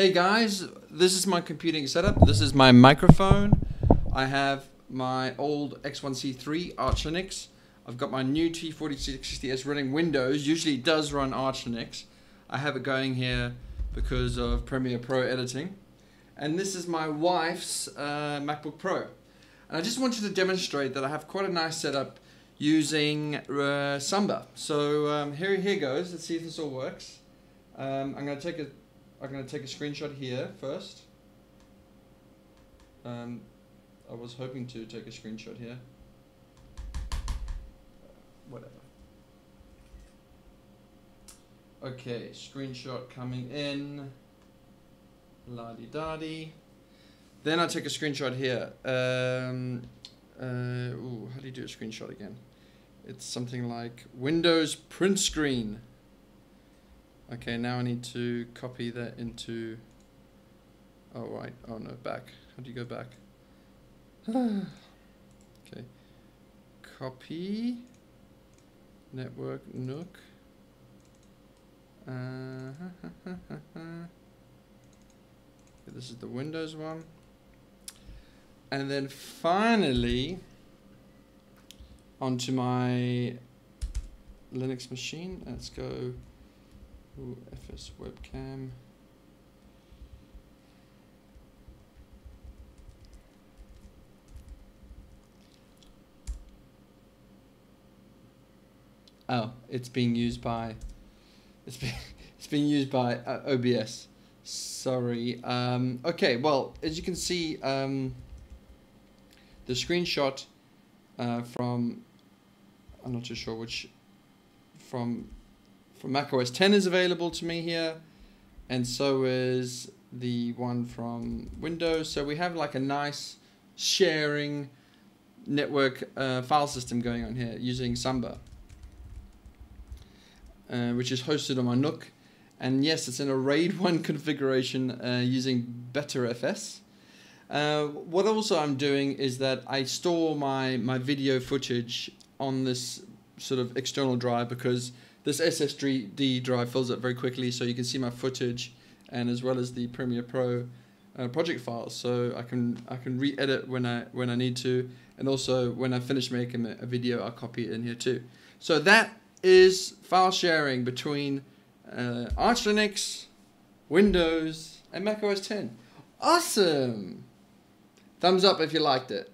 Hey guys, this is my computing setup. This is my microphone. I have my old X1C3 Arch Linux. I've got my new T460s running Windows. Usually it does run Arch Linux. I have it going here because of Premiere Pro editing. And this is my wife's uh, MacBook Pro. And I just wanted to demonstrate that I have quite a nice setup using uh, Samba. So um, here, here goes. Let's see if this all works. Um, I'm going to take a I'm going to take a screenshot here first. Um, I was hoping to take a screenshot here. Whatever. Okay, screenshot coming in. La di da di. Then I take a screenshot here. Um, uh, ooh, how do you do a screenshot again? It's something like Windows print screen. Okay, now I need to copy that into, oh right, oh no, back. How do you go back? okay, copy, network NUC. Uh, this is the Windows one. And then finally, onto my Linux machine. Let's go fswebcam. Oh, it's being used by it's being it's being used by uh, OBS. Sorry. Um, okay. Well, as you can see, um, the screenshot uh, from I'm not too sure which from from Mac OS 10 is available to me here, and so is the one from Windows. So we have like a nice sharing network uh, file system going on here using Samba, uh, which is hosted on my NUC. And yes, it's in a RAID 1 configuration uh, using Btrfs. Uh, what also I'm doing is that I store my, my video footage on this sort of external drive because this SSD drive fills up very quickly, so you can see my footage and as well as the Premiere Pro uh, project files. So I can I can re-edit when I when I need to, and also when I finish making a video, I'll copy it in here too. So that is file sharing between uh, Arch Linux, Windows, and Mac OS 10. Awesome! Thumbs up if you liked it.